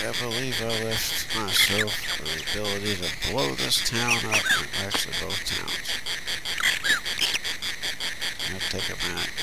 I believe I left myself the ability to blow this town up, and actually both towns. I'll take a minute.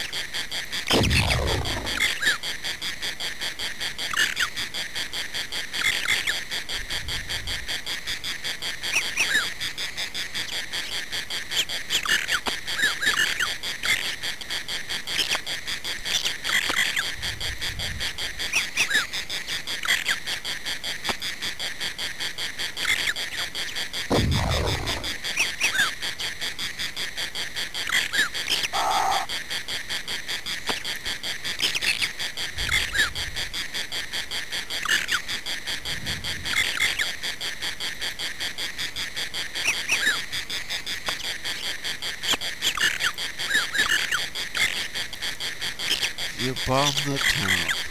Bomb the town.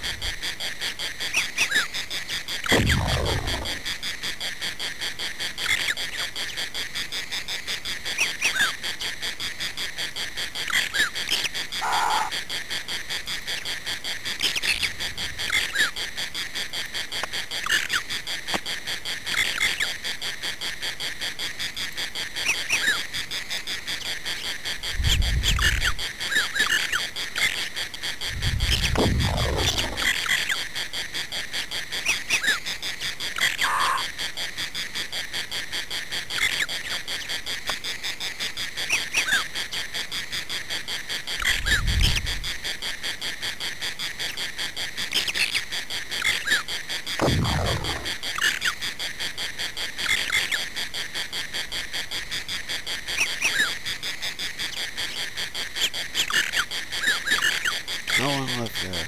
No one lived there.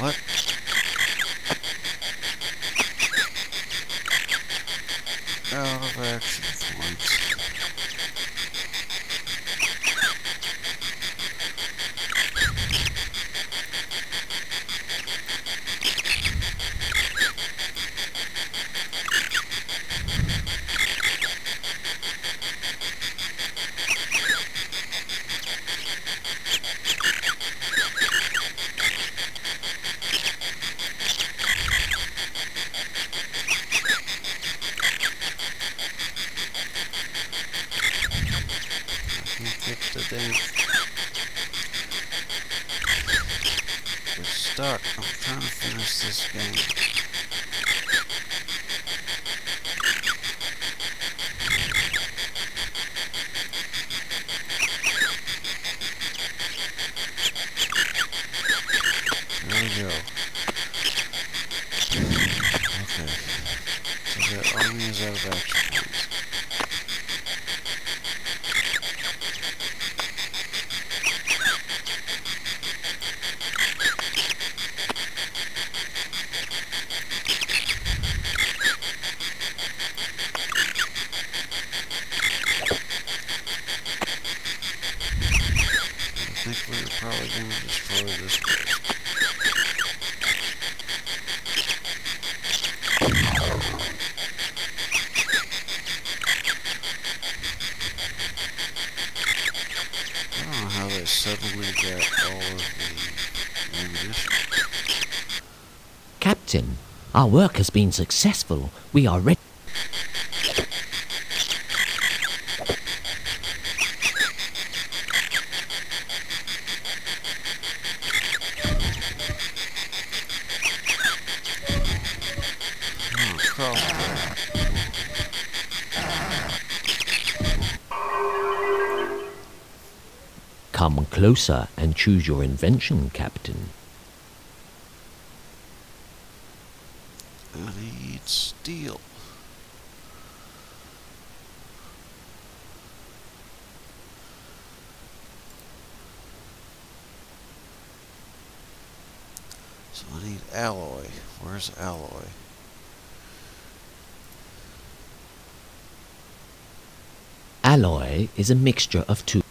What? Out of action points. Can't get the damn. We're stuck. I'm trying to finish this game. There we go. Okay. So the army is out of action points. I think we were probably this place. I don't know how they suddenly got all of the ammunition. Captain, our work has been successful. We are ready. Closer and choose your invention, Captain. I need steel. So I need alloy. Where's alloy? Alloy is a mixture of two.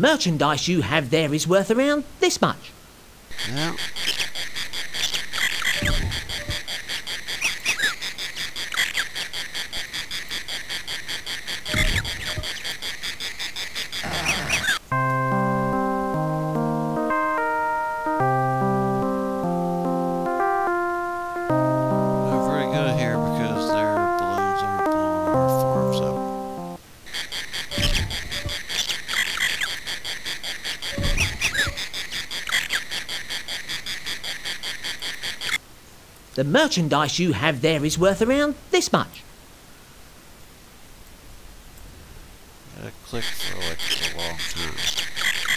Merchandise you have there is worth around this much. The merchandise you have there is worth around this much. Click. Oh,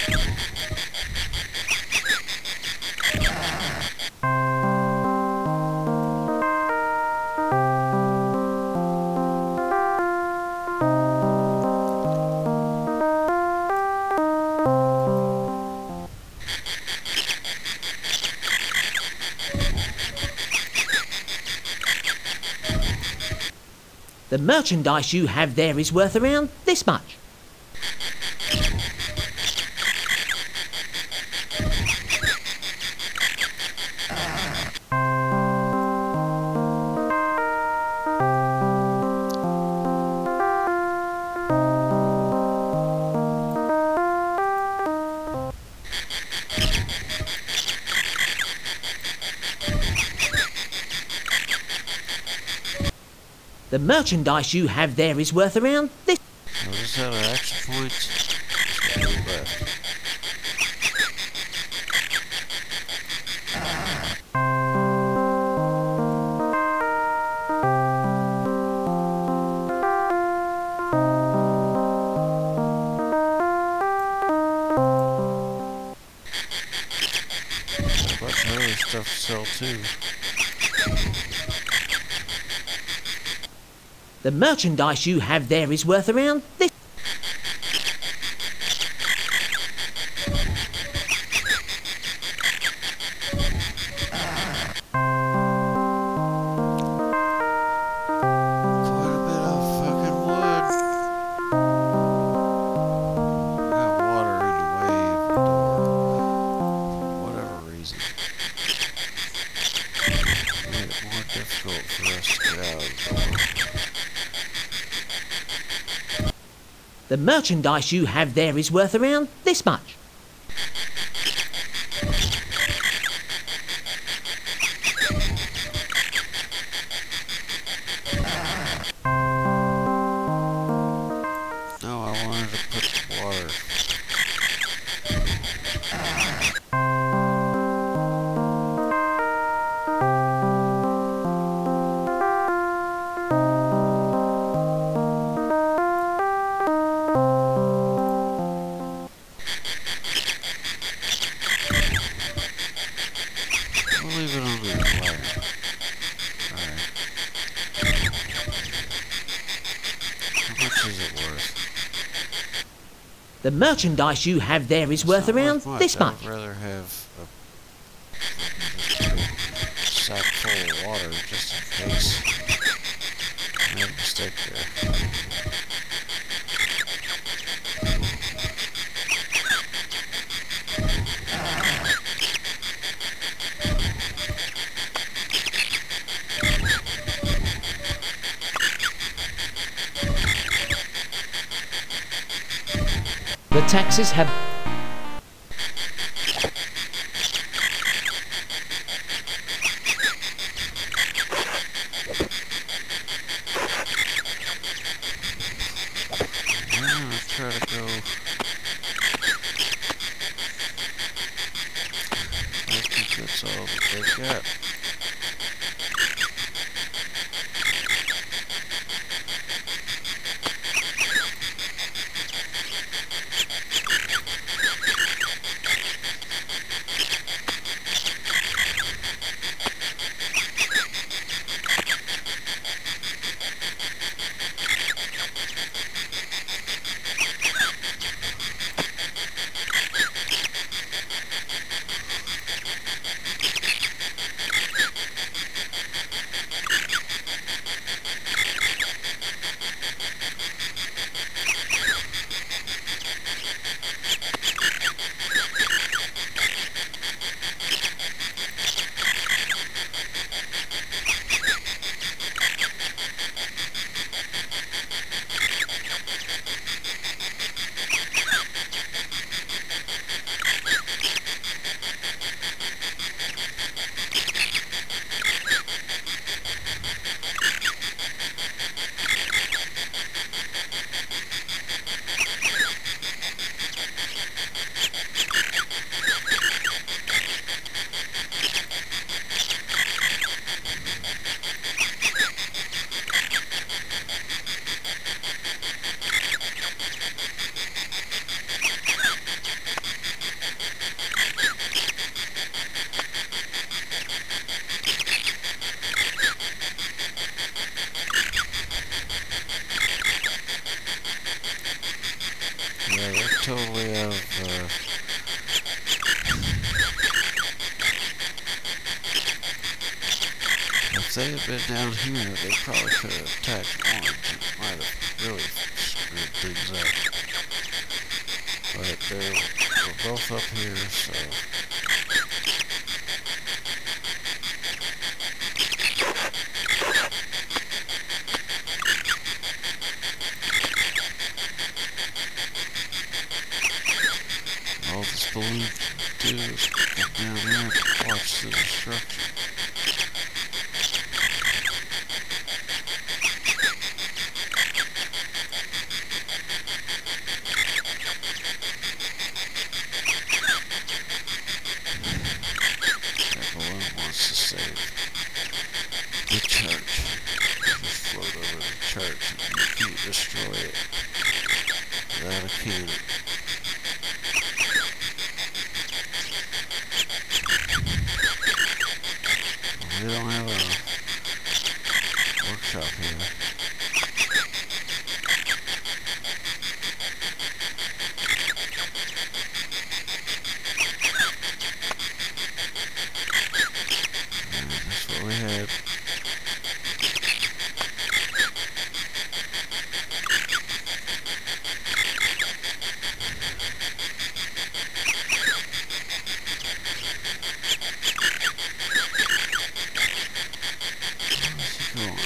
the merchandise you have there is worth around this much. The merchandise you have there is worth around this. So this a bunch of other stuff sell too. The merchandise you have there is worth around this. Difficult for us to get out The merchandise you have there is worth around this much. The merchandise you have there is It's not around this much. I'd rather have The taxes have been down here, they probably could have attacked Orange it might have really screwed things up. But they're, we're both up here, so. All this balloon can do is down here and watch the destruction. That balloon wants to save the church. Just float over the church and you can't destroy it without a cannon. We don't have a workshop here. And that's what we had. How's he going?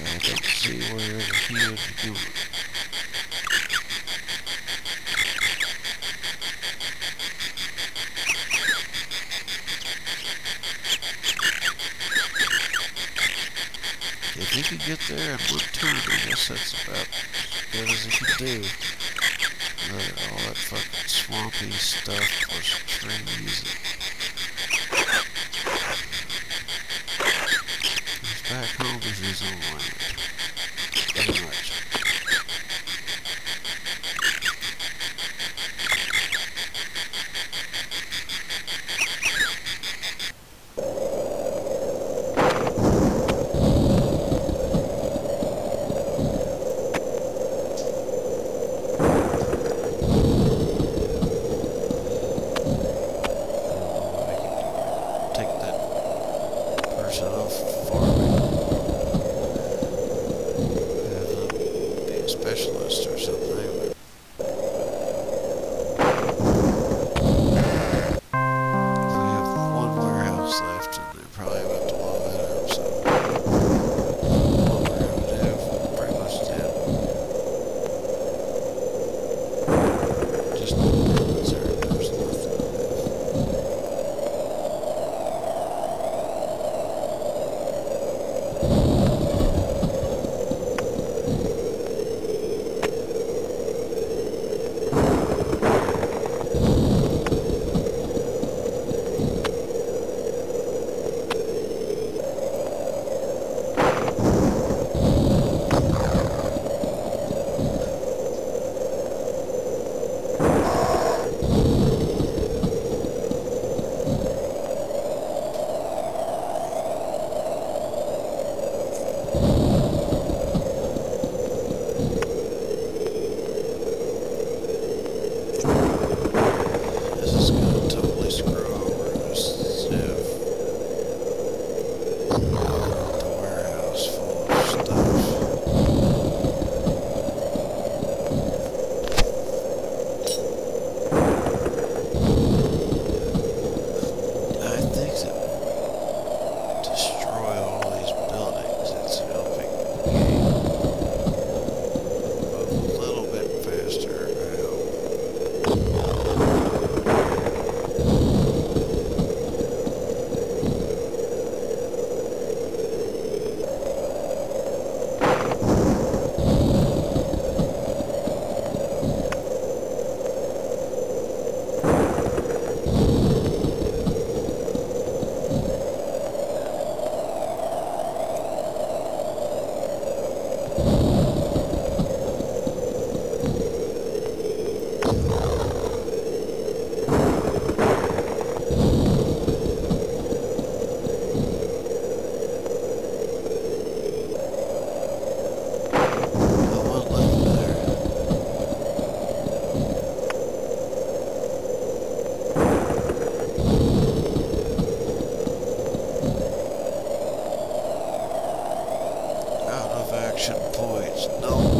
I don't see where he would be going. If he could get there one turn, I guess that's about as good as he could do. Look all that fucking swampy stuff plus trees. He's back home his own land. Pretty much. Take Yeah. Action points. No